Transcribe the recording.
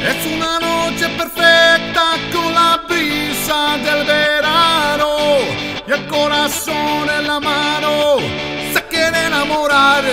Es una noche perfecta con la brisa del verano y el corazón en la mano se quiere enamorar.